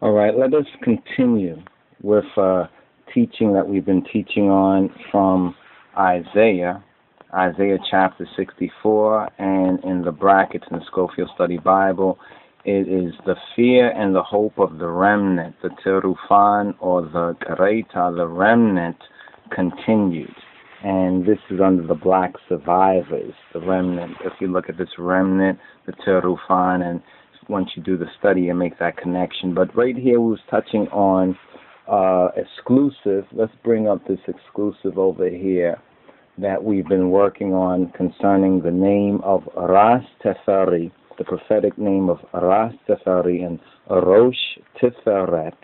All right, let us continue with uh, teaching that we've been teaching on from Isaiah, Isaiah chapter 64, and in the brackets in the Scofield Study Bible, it is the fear and the hope of the remnant, the Terufan or the Greta, the remnant, continued. And this is under the black survivors, the remnant. If you look at this remnant, the Terufan, and once you do the study, and make that connection. But right here, we was touching on uh, exclusive. Let's bring up this exclusive over here that we've been working on concerning the name of Ras Teferi, the prophetic name of Ras Teferi and Rosh Tiferet.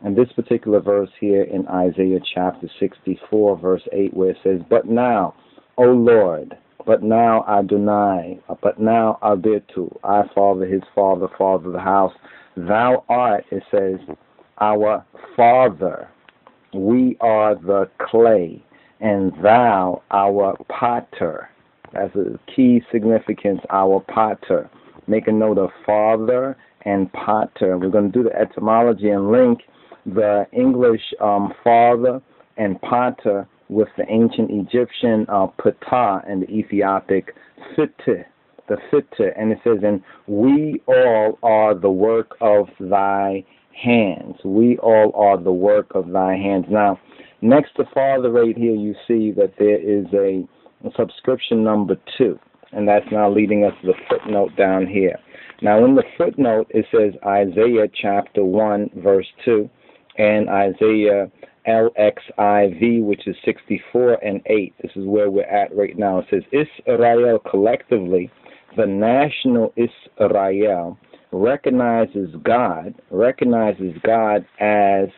And this particular verse here in Isaiah chapter 64, verse 8, where it says, But now, O Lord, but now I deny, but now Abitu, I father his father, father of the house. Thou art, it says, our father. We are the clay, and thou our potter. That's a key significance, our potter. Make a note of father and potter. We're going to do the etymology and link the English um, father and potter with the ancient Egyptian uh, Ptah and the Ethiopic Fitte, the Fitte, and it says, and we all are the work of thy hands. We all are the work of thy hands. Now, next to Father right here, you see that there is a, a subscription number two, and that's now leading us to the footnote down here. Now, in the footnote, it says Isaiah chapter 1, verse 2, and Isaiah LXIV, which is 64 and 8. This is where we're at right now. It says Israel collectively, the national Israel, recognizes God, recognizes God as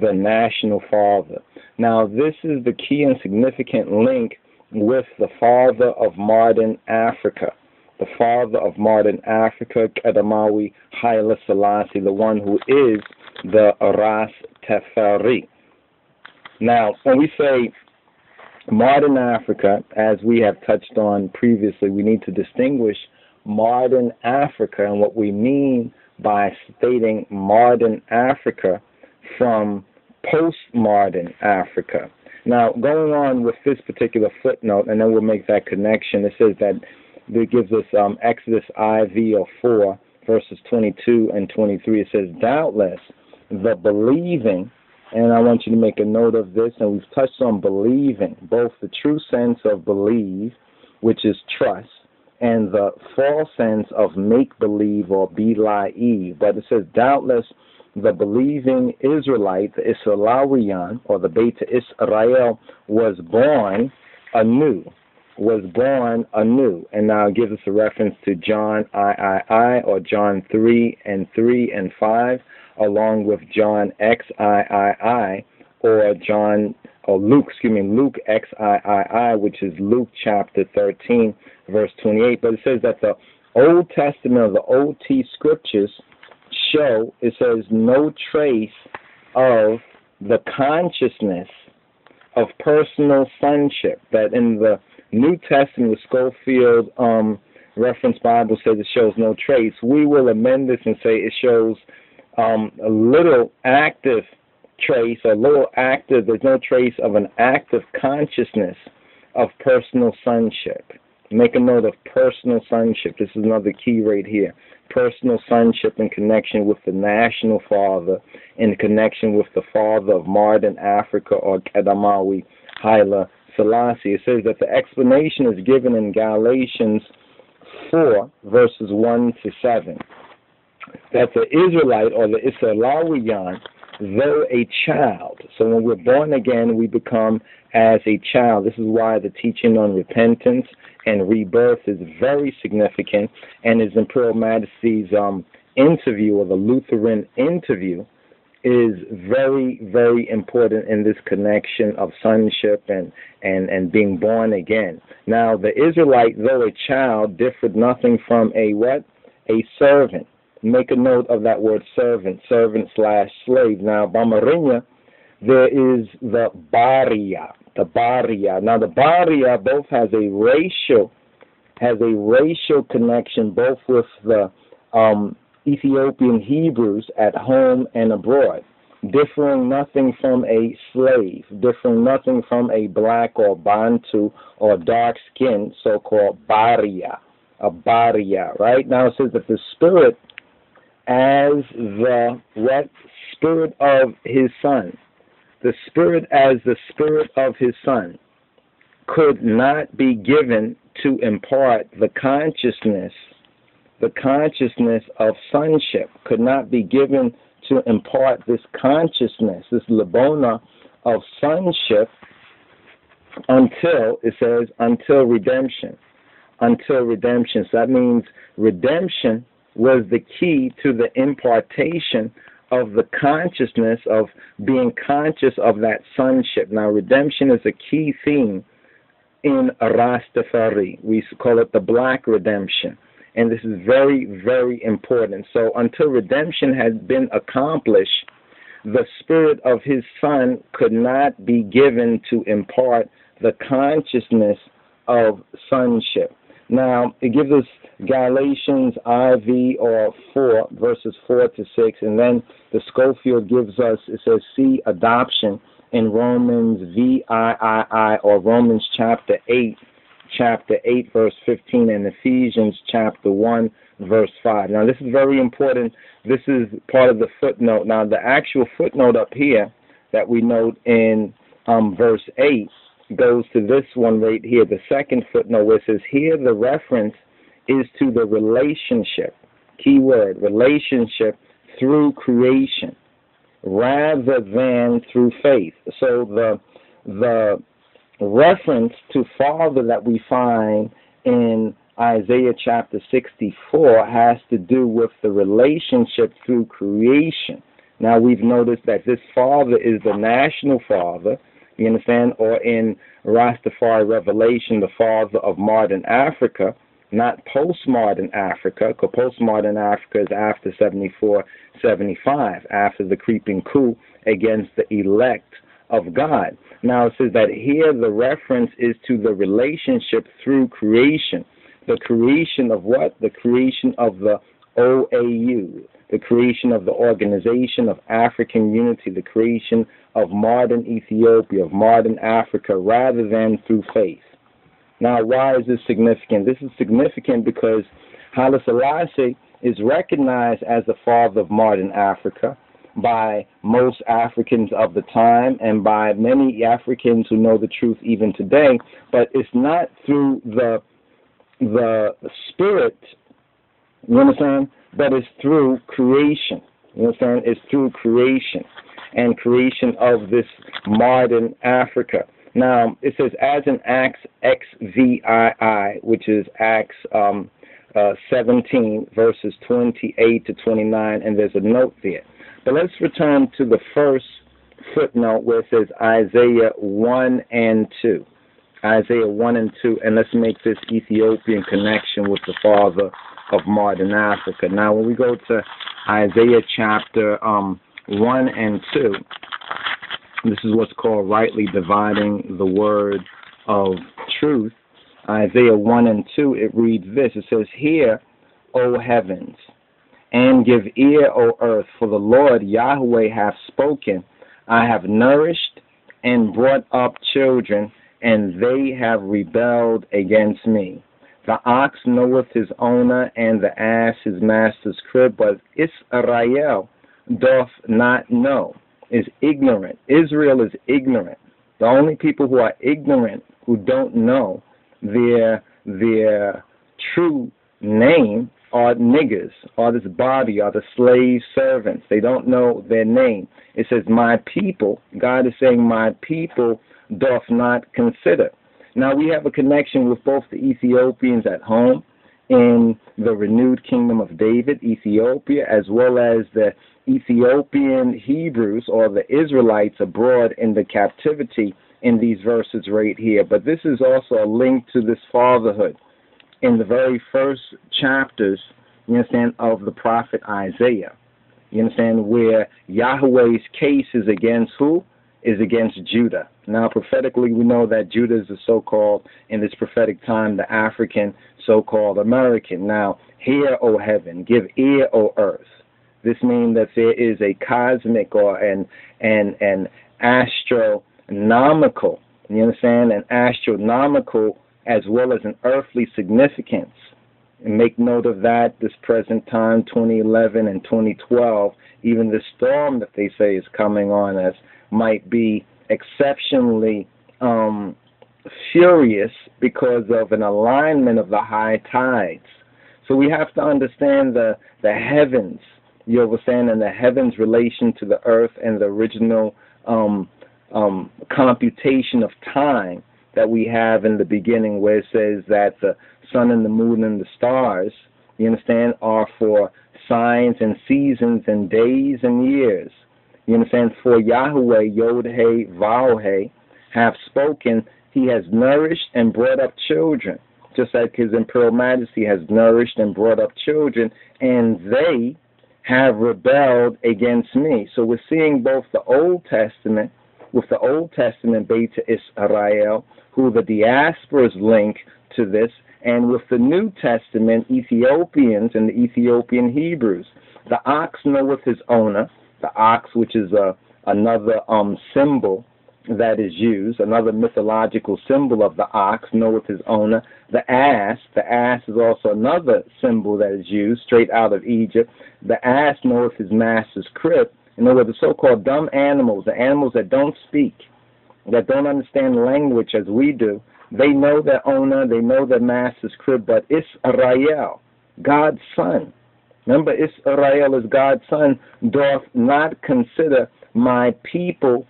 the national father. Now, this is the key and significant link with the father of modern Africa. The father of modern Africa, Kedamawi Haile Selassie, the one who is the Ras Teferi. Now, when we say modern Africa, as we have touched on previously, we need to distinguish modern Africa and what we mean by stating modern Africa from postmodern Africa. Now, going on with this particular footnote, and then we'll make that connection. It says that it gives us um, Exodus IV or 4, verses 22 and 23. It says, Doubtless the believing and I want you to make a note of this. And we've touched on believing, both the true sense of believe, which is trust, and the false sense of make believe or be lie But it says, doubtless the believing Israelite, the Israelian, or the Beta Israel, was born anew. Was born anew. And now it gives us a reference to John III or John 3 and 3 and 5 along with John XIII or John or Luke, excuse me, Luke XIII, which is Luke chapter 13, verse 28. But it says that the Old Testament of the Old T scriptures show, it says, no trace of the consciousness of personal sonship. That in the New Testament, the Scofield um, Reference Bible says it shows no trace. We will amend this and say it shows um, a little active trace, a little active, there's no trace of an active consciousness of personal sonship. Make a note of personal sonship. This is another key right here. Personal sonship in connection with the national father, in connection with the father of modern Africa or Kedamawi Haile Selassie. It says that the explanation is given in Galatians 4, verses 1 to 7 that the Israelite or the Israelian, though a child, so when we're born again, we become as a child. This is why the teaching on repentance and rebirth is very significant, and His Imperial Majesty's um, interview or the Lutheran interview is very, very important in this connection of sonship and, and, and being born again. Now, the Israelite, though a child, differed nothing from a what? A servant make a note of that word servant, servant slash slave. Now, Bamarinya, there is the Baria, the Baria. Now, the Baria both has a racial, has a racial connection both with the um, Ethiopian Hebrews at home and abroad, differing nothing from a slave, differing nothing from a black or Bantu or dark skinned so called Baria, a Baria, right? Now it says that the Spirit as the what? Spirit of his Son. The Spirit as the Spirit of his Son could not be given to impart the consciousness, the consciousness of sonship, could not be given to impart this consciousness, this labona of sonship until, it says, until redemption. Until redemption. So that means redemption was the key to the impartation of the consciousness of being conscious of that sonship. Now, redemption is a key theme in Rastafari. We call it the black redemption. And this is very, very important. So, until redemption had been accomplished, the spirit of his son could not be given to impart the consciousness of sonship. Now, it gives us Galatians IV or 4, verses 4 to 6, and then the Scofield gives us, it says, see adoption in Romans VIII or Romans chapter 8, chapter 8, verse 15, and Ephesians chapter 1, verse 5. Now, this is very important. This is part of the footnote. Now, the actual footnote up here that we note in um, verse 8 goes to this one right here, the second footnote, where it says, Here the reference is to the relationship, key word, relationship through creation rather than through faith. So the the reference to Father that we find in Isaiah chapter 64 has to do with the relationship through creation. Now we've noticed that this Father is the national Father, you understand? Or in Rastafari Revelation, the father of modern Africa, not postmodern Africa, because postmodern Africa is after 74, 75, after the creeping coup against the elect of God. Now it says that here the reference is to the relationship through creation. The creation of what? The creation of the OAU, the creation of the Organization of African Unity, the creation of modern Ethiopia, of modern Africa, rather than through faith. Now, why is this significant? This is significant because Haile Selassie is recognized as the father of modern Africa by most Africans of the time and by many Africans who know the truth even today, but it's not through the the spirit, you understand? But it's through creation. You understand? It's through creation and creation of this modern Africa. Now, it says, as in Acts XVII, which is Acts um, uh, 17, verses 28 to 29, and there's a note there. But let's return to the first footnote where it says Isaiah 1 and 2. Isaiah 1 and 2, and let's make this Ethiopian connection with the father of modern Africa. Now, when we go to Isaiah chapter um, 1 and 2, this is what's called rightly dividing the word of truth. Isaiah 1 and 2, it reads this it says, Hear, O heavens, and give ear, O earth, for the Lord Yahweh hath spoken. I have nourished and brought up children, and they have rebelled against me. The ox knoweth his owner, and the ass his master's crib, but Israel doth not know is ignorant. Israel is ignorant. The only people who are ignorant, who don't know their their true name are niggers, are this body, are the slave servants. They don't know their name. It says, My people, God is saying, My people doth not consider. Now we have a connection with both the Ethiopians at home in the renewed kingdom of David, Ethiopia, as well as the Ethiopian Hebrews or the Israelites abroad in the captivity in these verses right here. But this is also a link to this fatherhood. In the very first chapters, you understand, of the prophet Isaiah. You understand, where Yahweh's case is against who? Is against Judah. Now, prophetically, we know that Judah is the so called, in this prophetic time, the African so called American. Now, hear, O heaven, give ear, O earth. This means that there is a cosmic or an, an, an astronomical, you understand, an astronomical as well as an earthly significance. And make note of that this present time, 2011 and 2012, even the storm that they say is coming on us might be exceptionally um, furious because of an alignment of the high tides. So we have to understand the, the heavens, you understand, and the heavens' relation to the earth and the original um, um, computation of time that we have in the beginning, where it says that the sun and the moon and the stars, you understand, are for signs and seasons and days and years. You understand? For Yahweh, Yod He, have spoken, he has nourished and brought up children, just like his imperial majesty has nourished and brought up children, and they have rebelled against me. So we're seeing both the Old Testament with the Old Testament Beta Israel, who the diasporas link to this, and with the New Testament Ethiopians and the Ethiopian Hebrews. The ox knoweth his owner, the ox, which is a, another um, symbol that is used, another mythological symbol of the ox, knoweth his owner. The ass, the ass is also another symbol that is used straight out of Egypt. The ass knoweth his master's crib. In other words, the so-called dumb animals, the animals that don't speak, that don't understand language as we do, they know their owner, they know their master's crib, but Israel, God's son, remember Israel is God's son, doth not consider my people,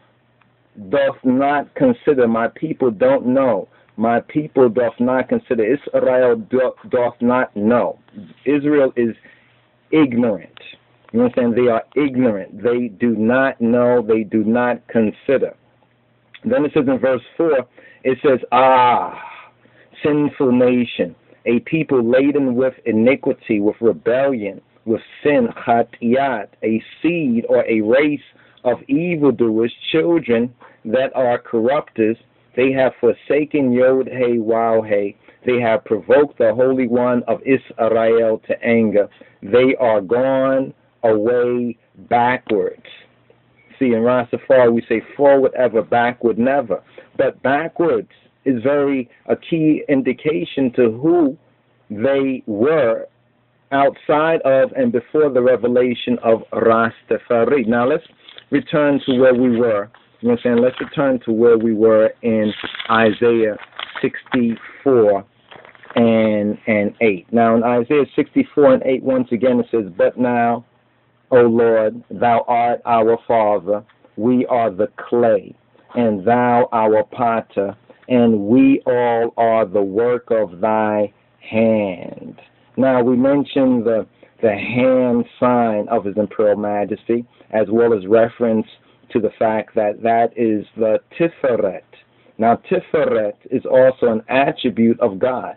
doth not consider, my people don't know. My people doth not consider. Israel doth, doth not know. Israel is ignorant. You understand? They are ignorant. They do not know. They do not consider. Then it says in verse 4, it says, Ah, sinful nation, a people laden with iniquity, with rebellion, with sin, chatiyat, a seed or a race of evildoers, children that are corrupters. They have forsaken Yod He Waw He. They have provoked the Holy One of Israel to anger. They are gone away backwards. See, in Rastafari, we say forward ever, backward never. But backwards is very a key indication to who they were outside of and before the revelation of Rastafari. Now let's return to where we were. You know what I'm saying? Let's return to where we were in Isaiah 64 and and 8. Now in Isaiah 64 and 8, once again it says, But now O Lord, thou art our Father, we are the clay, and thou our potter, and we all are the work of thy hand. Now we mentioned the the hand sign of His Imperial Majesty, as well as reference to the fact that that is the Tiferet. Now Tiferet is also an attribute of God.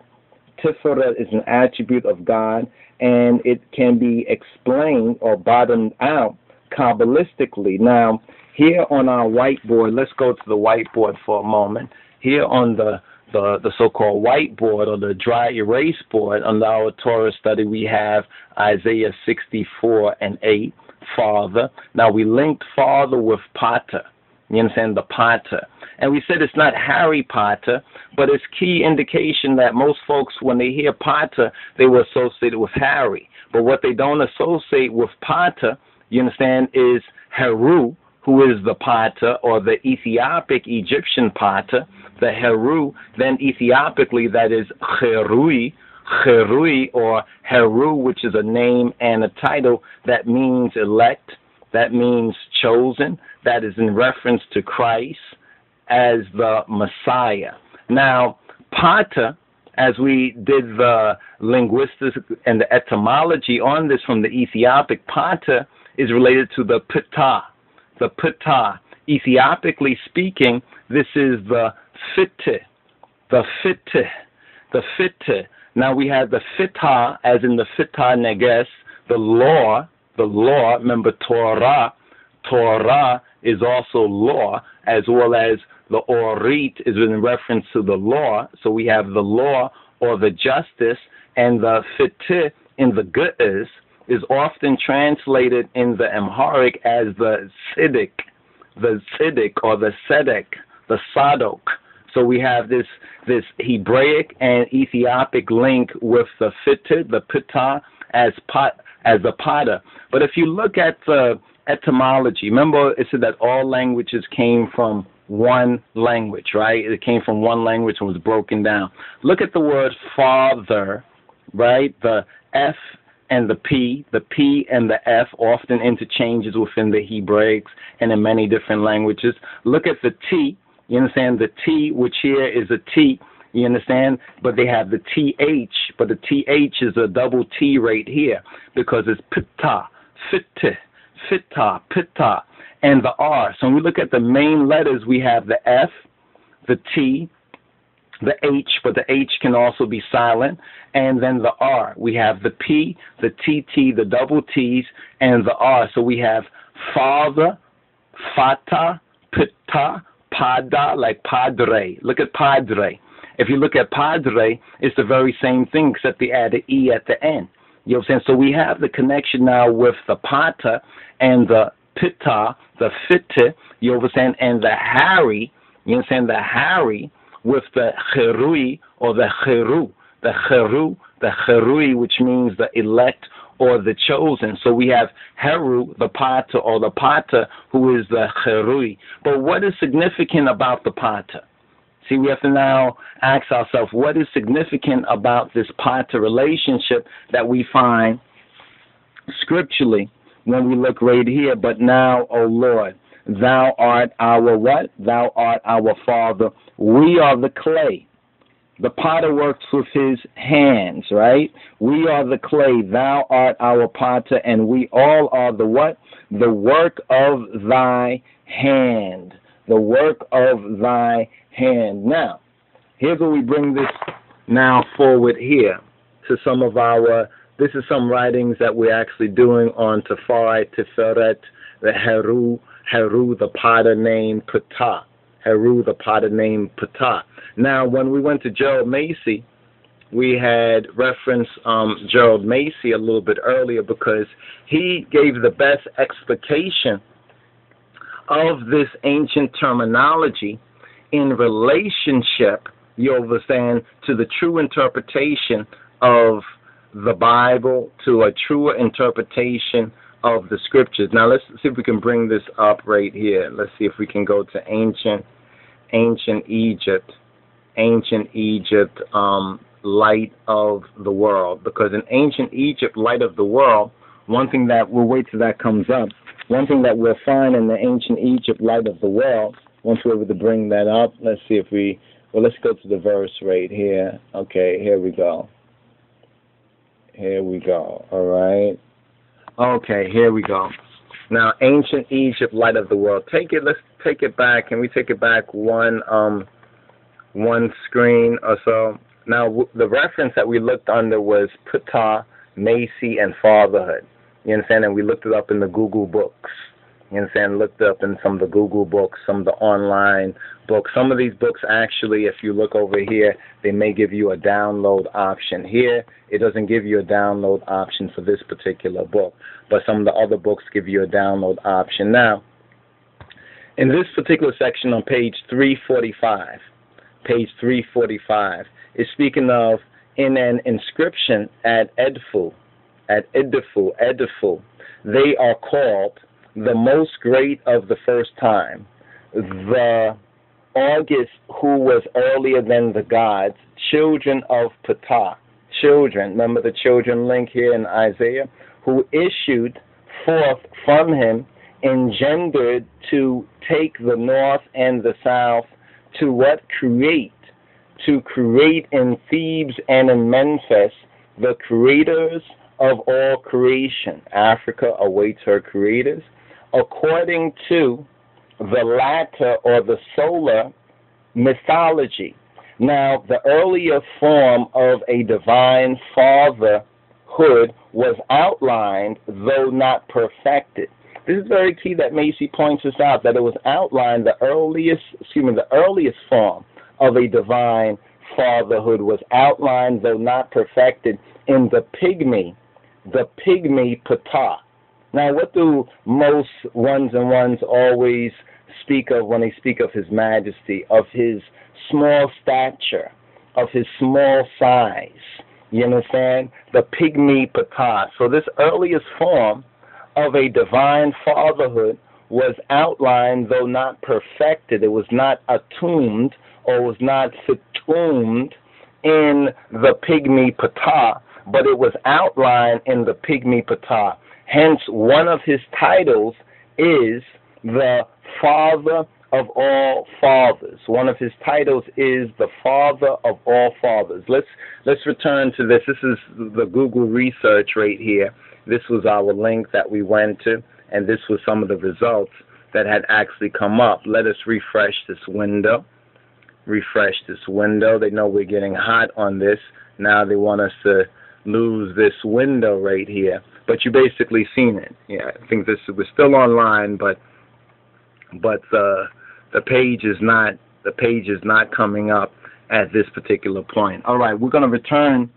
Tiferet is an attribute of God, and it can be explained or bottomed out Kabbalistically. Now, here on our whiteboard, let's go to the whiteboard for a moment. Here on the the, the so-called whiteboard or the dry erase board on our Torah study, we have Isaiah 64 and 8, Father. Now we linked Father with Potter. You understand the Potter. And we said it's not Harry Potter, but it's key indication that most folks, when they hear Potter, they were associated with Harry. But what they don't associate with Potter, you understand, is Heru, who is the Potter or the Ethiopic Egyptian Potter. The Heru, then Ethiopically, that is Cherui, Cherui or Heru, which is a name and a title that means elect, that means chosen, that is in reference to Christ as the Messiah. Now, Pata, as we did the linguistics and the etymology on this from the Ethiopic Pata, is related to the Ptah. The Ptah. Ethiopically speaking, this is the Fitte. The Fitte. The Fitte. Now we have the Fittah, as in the Fittah Neges, the law, the law, remember Torah, Torah is also law, as well as the Orit is in reference to the law. So we have the law or the justice, and the Fit in the Ge'ez is often translated in the Amharic as the Siddiq, the Siddiq or the Sedek, the Sadok. So we have this this Hebraic and Ethiopic link with the Fitit, the Pita, as pot as the potter. But if you look at the etymology, remember it said that all languages came from one language, right? It came from one language and was broken down. Look at the word father, right? The F and the P, the P and the F often interchanges within the Hebraics and in many different languages. Look at the T, you understand? The T, which here is a T, you understand? But they have the TH, but the TH is a double T right here because it's pitta, fitte, fitta, pitta, and the R. So when we look at the main letters, we have the F, the T, the H, but the H can also be silent, and then the R. We have the P, the TT, the double T's, and the R. So we have father, fata, pitta, pada, like padre. Look at padre. If you look at padre, it's the very same thing except they add an E at the end. You know what I'm saying? So we have the connection now with the pata and the pitta, the fitte, you understand, and the Harry, you understand, the Harry with the cherui or the cheru, the cheru, the cherui, which means the elect or the chosen. So we have Heru, the Pata, or the Pata, who is the Cherui. But what is significant about the Pata? See, we have to now ask ourselves what is significant about this Pata relationship that we find scripturally when we look right here. But now, O Lord, thou art our what? Thou art our Father. We are the clay. The potter works with his hands, right? We are the clay. Thou art our potter, and we all are the what? The work of thy hand. The work of thy hand. Now, here's where we bring this now forward here to some of our. This is some writings that we're actually doing on Tafari, Tiferet, the Heru, Heru, the potter named Ptah. Heru, the potter named Ptah. Now, when we went to Gerald Massey, we had referenced um, Gerald Massey a little bit earlier because he gave the best explication of this ancient terminology in relationship, you understand, to the true interpretation of the Bible, to a truer interpretation of the scriptures. Now let's see if we can bring this up right here. Let's see if we can go to ancient ancient Egypt, ancient Egypt, um, light of the world. Because in ancient Egypt, light of the world, one thing that we'll wait till that comes up. One thing that we'll find in the ancient Egypt, light of the world, once we're able to bring that up, let's see if we. Well, let's go to the verse right here. Okay, here we go. Here we go. All right. Okay, here we go. Now, ancient Egypt, light of the world. Take it. Let's take it back. Can we take it back one um one screen or so? Now, the reference that we looked under was Ptah, Massey, and fatherhood. You understand? And we looked it up in the Google books. You understand? Looked up in some of the Google books, some of the online books. Some of these books actually, if you look over here, they may give you a download option. Here, it doesn't give you a download option for this particular book, but some of the other books give you a download option. Now, in this particular section on page 345, page 345, is speaking of in an inscription at Edfu, at Edfu, Edfu, they are called the most great of the first time, the August who was earlier than the gods, children of Ptah, children, remember the children link here in Isaiah, who issued forth from him, engendered to take the north and the south, to what? Create. To create in Thebes and in Memphis the creators of all creation. Africa awaits her creators according to the latter or the solar mythology. Now, the earlier form of a divine fatherhood was outlined, though not perfected. This is very key that Massey points us out that it was outlined the earliest, excuse me, the earliest form of a divine fatherhood was outlined, though not perfected, in the pygmy, the pygmy Ptah. Now, what do most ones and ones always speak of when they speak of His Majesty, of His small stature, of His small size? You understand? The pygmy Ptah. So, this earliest form of a divine fatherhood was outlined, though not perfected. It was not attuned or was not subsumed in the pygmy Ptah, but it was outlined in the pygmy Ptah. Hence, one of his titles is the Father of all fathers. One of his titles is the Father of all fathers. Let's let's return to this. This is the Google research right here. This was our link that we went to, and this was some of the results that had actually come up. Let us refresh this window. Refresh this window. They know we're getting hot on this. Now they want us to lose this window right here. But you basically seen it. Yeah, I think this was still online, but but uh, the page is not the page is not coming up at this particular point. All right, we're going to return.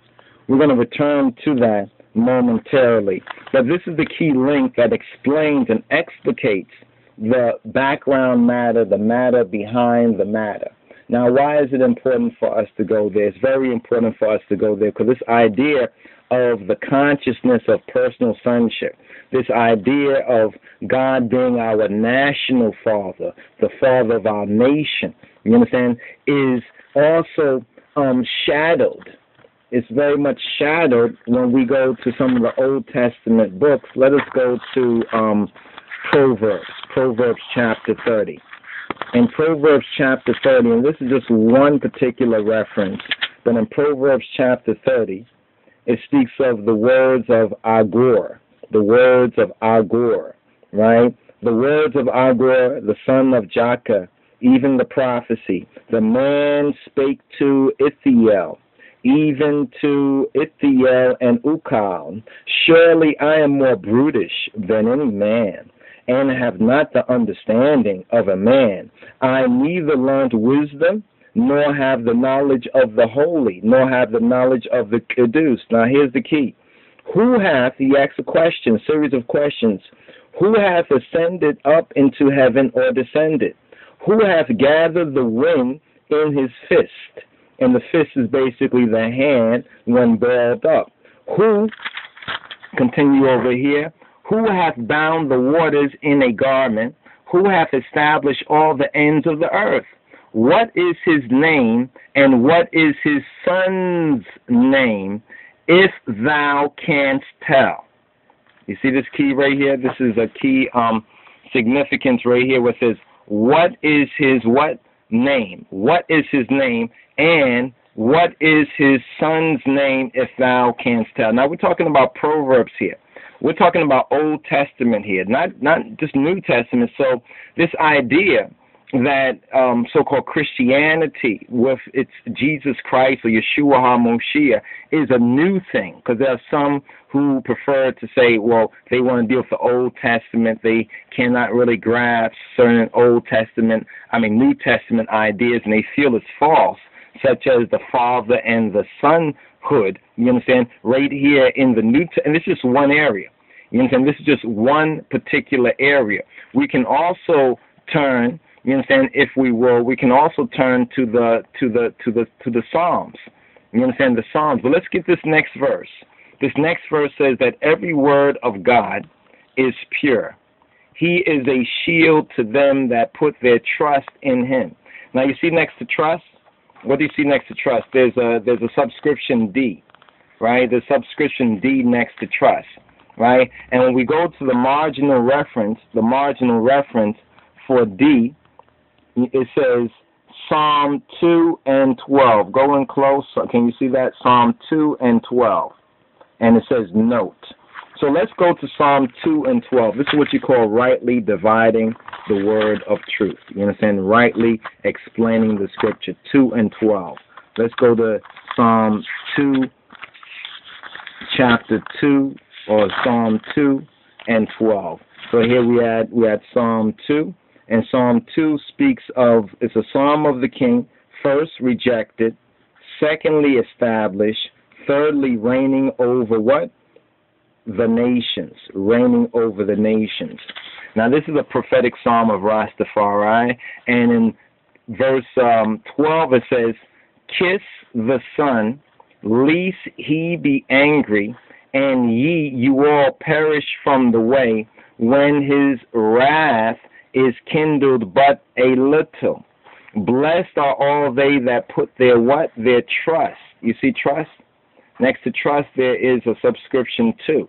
We're going to return to that momentarily. But this is the key link that explains and explicates the background matter, the matter behind the matter. Now, why is it important for us to go there? It's very important for us to go there because this idea of the consciousness of personal sonship, this idea of God being our national father, the father of our nation, you understand, is also um, shadowed. It's very much shadowed when we go to some of the Old Testament books. Let us go to um, Proverbs, Proverbs chapter 30. In Proverbs chapter 30, and this is just one particular reference, but in Proverbs chapter 30, it speaks of the words of Agur, the words of Agur, right? The words of Agur, the son of Jakeh, even the prophecy. The man spake to Ithiel, even to Ithiel and Ucal. Surely I am more brutish than any man, and have not the understanding of a man. I neither learned wisdom, nor have the knowledge of the holy, nor have the knowledge of the Kiddush. Now here's the key. Who hath, he asks a question, series of questions. Who hath ascended up into heaven or descended? Who hath gathered the wind in his fist? And the fist is basically the hand when balled up. Who, continue over here, who hath bound the waters in a garment? Who hath established all the ends of the earth? What is his name, and what is his son's name, if thou canst tell? You see this key right here? This is a key um, significance right here where it says, What is his what name? What is his name? And what is his son's name, if thou canst tell? Now we're talking about Proverbs here. We're talking about Old Testament here, not not just New Testament. So this idea that um, so-called Christianity with its Jesus Christ or Yeshua HaMoshiach is a new thing because there are some who prefer to say, well, they want to deal with the Old Testament. They cannot really grasp certain Old Testament, I mean New Testament ideas, and they feel it's false, such as the Father and the Sonhood. You understand? Right here in the New, T- and this is one area. You understand? This is just one particular area. We can also turn you understand? If we will, we can also turn to the to the to the to the Psalms. You understand the Psalms. But let's get this next verse. This next verse says that every word of God is pure. He is a shield to them that put their trust in him. Now you see next to trust? What do you see next to trust? There's a there's a subscription D, right? The subscription D next to trust, right? And when we go to the marginal reference, the marginal reference for D it says Psalm 2 and 12. Go in close. Can you see that? Psalm 2 and 12. And it says note. So let's go to Psalm 2 and 12. This is what you call rightly dividing the word of truth. You understand? Rightly explaining the scripture 2 and 12. Let's go to Psalm 2, chapter 2, or Psalm 2 and 12. So here we had we had Psalm two, and Psalm two speaks of it's a psalm of the king, first rejected, secondly established, thirdly reigning over what? The nations, reigning over the nations. Now this is a prophetic psalm of Rastafari, and in verse um, 12 it says, "Kiss the Son, lest he be angry." and ye you all perish from the way when his wrath is kindled but a little. Blessed are all they that put their what? Their trust. You see trust? Next to trust there is a subscription too.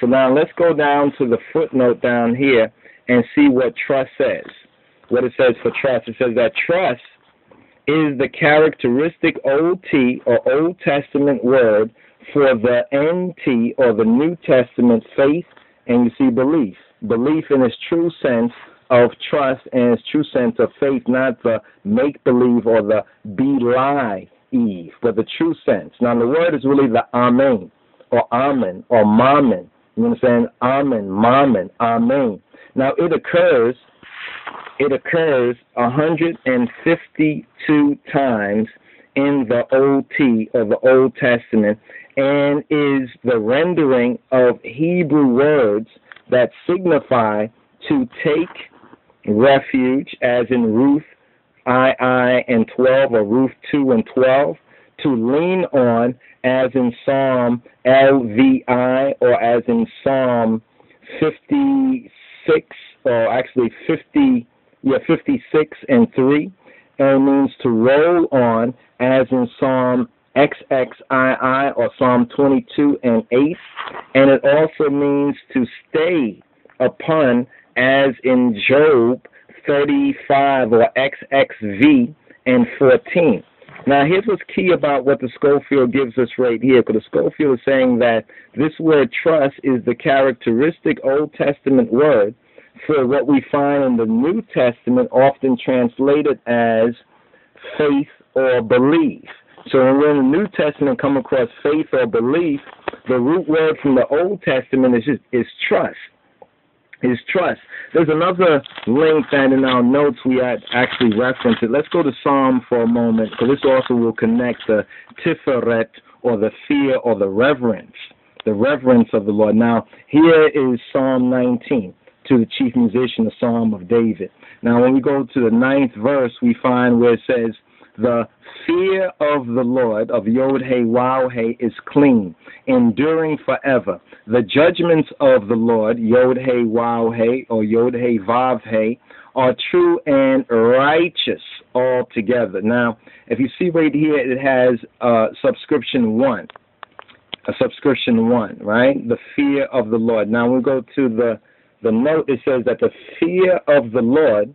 So now let's go down to the footnote down here and see what trust says. What it says for trust. It says that trust is the characteristic OT or Old Testament word for the NT or the New Testament faith and you see belief. Belief in its true sense of trust and its true sense of faith, not the make believe or the be lie Eve, but the true sense. Now the word is really the Amen or Amen or Mammon. You understand? Amen, Mammon, Amen. Now it occurs it occurs 152 times in the OT or the Old Testament and is the rendering of Hebrew words that signify to take refuge, as in Ruth I, I, and 12, or Ruth 2 and 12, to lean on, as in Psalm LVI, or as in Psalm 56, or actually 50, yeah, 56 and 3, and means to roll on, as in Psalm XXII or Psalm 22 and 8, and it also means to stay upon, as in Job 35 or XXV and 14. Now, here's what's key about what the Scofield gives us right here, because the Scofield is saying that this word trust is the characteristic Old Testament word for what we find in the New Testament, often translated as faith or belief. So when we're in the New Testament come across faith or belief, the root word from the Old Testament is is trust. Is trust. There's another link that in our notes we had actually referenced it. Let's go to Psalm for a moment, because this also will connect the tiferet or the fear or the reverence, the reverence of the Lord. Now, here is Psalm 19 to the chief musician, the Psalm of David. Now, when we go to the ninth verse, we find where it says, the fear of the Lord, of Yod He Waw He, is clean, enduring forever. The judgments of the Lord, Yod He Waw He, or Yod He Vav He, are true and righteous altogether. Now, if you see right here, it has uh, subscription one. A subscription one, right? The fear of the Lord. Now we go to the the note. It says that the fear of the Lord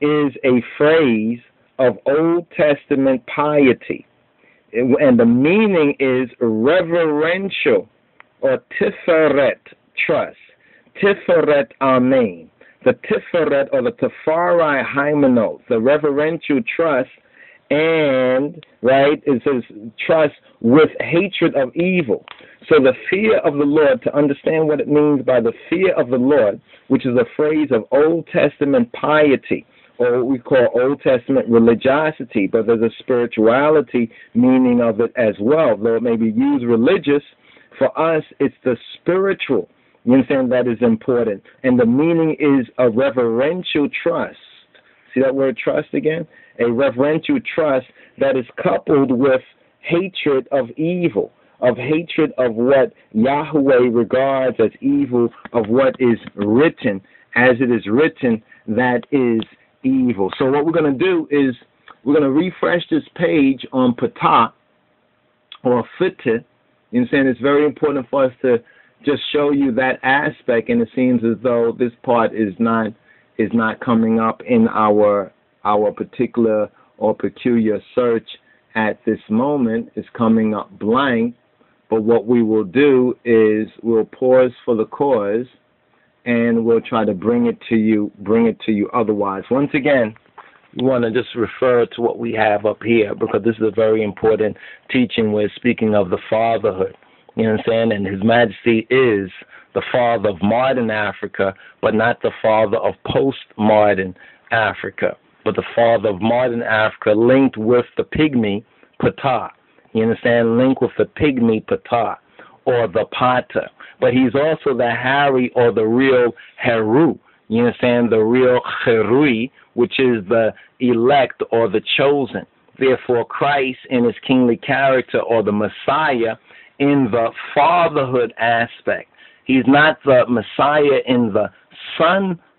is a phrase of Old Testament piety. And the meaning is reverential or tiferet trust. Tiferet amen. The tiferet or the tefari hymenos, the reverential trust and right it says trust with hatred of evil so the fear of the lord to understand what it means by the fear of the lord which is a phrase of old testament piety or what we call Old Testament religiosity, but there's a spirituality meaning of it as well. Though it may be used religious, for us it's the spiritual. You understand that is important. And the meaning is a reverential trust. See that word trust again? A reverential trust that is coupled with hatred of evil, of hatred of what Yahweh regards as evil, of what is written, as it is written, that is evil. So what we're going to do is we're going to refresh this page on Ptah or Fittah. You saying It's very important for us to just show you that aspect, and it seems as though this part is not is not coming up in our our particular or peculiar search at this moment. It's coming up blank. But what we will do is we'll pause for the cause and we'll try to bring it to you, bring it to you otherwise. Once again, we want to just refer to what we have up here because this is a very important teaching. We're speaking of the fatherhood. You know what I'm saying? And His Majesty is the father of modern Africa, but not the father of post-modern Africa, but the father of modern Africa linked with the pygmy Ptah. You understand? Linked with the pygmy Ptah or the Pata. But he's also the Harry or the real Heru. You understand? The real Herui, which is the elect or the chosen. Therefore, Christ in his kingly character or the Messiah in the fatherhood aspect. He's not the Messiah in the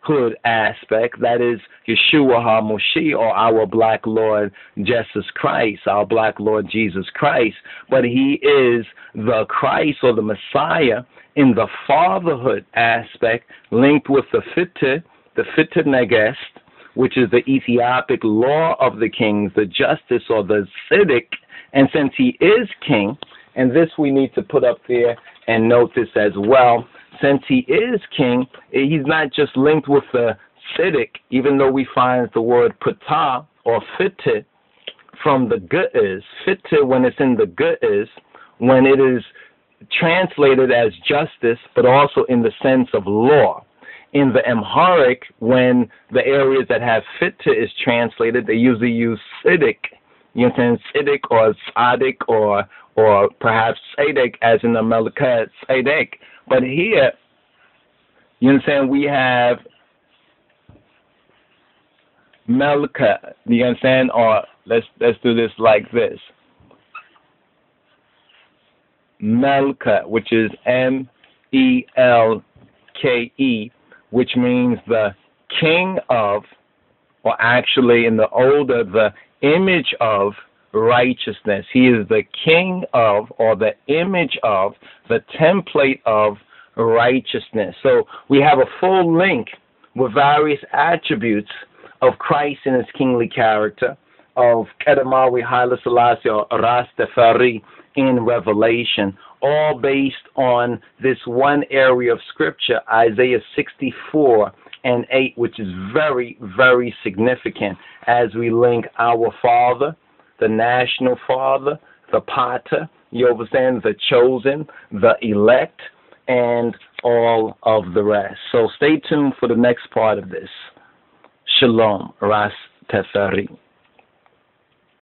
sonhood aspect, that is Yeshua HaMoshiach or our black Lord Jesus Christ, our black Lord Jesus Christ, but he is the Christ or the Messiah in the fatherhood aspect linked with the Fetha, the Fetha Negest, which is the Ethiopic law of the kings, the justice or the Siddiq. And since he is king, and this we need to put up there and note this as well, since he is king, eh, he's not just linked with the Siddiq, even though we find the word Ptah or Fitte from the Ge'ez. Fitte, when it's in the Ge'ez, when it is translated as justice, but also in the sense of law in the Amharic, when the areas that have fitta is translated, they usually use Siddiq. You understand Siddiq or Sadiq or or perhaps Sadek as in the Malakat Sadek. But here, you understand, we have Melka. You understand? Or let's let's do this like this. Melka, which is M E L K E, which means the king of, or actually in the older, the image of righteousness. He is the king of, or the image of, the template of righteousness. So we have a full link with various attributes of Christ in his kingly character, of Kedemawi Haile Selassie or Rastafari in Revelation, all based on this one area of Scripture, Isaiah 64 and 8, which is very, very significant as we link our Father, the National Father, the Pater, you understand, the chosen, the elect, and all of the rest. So stay tuned for the next part of this. Shalom, Ras Teferi.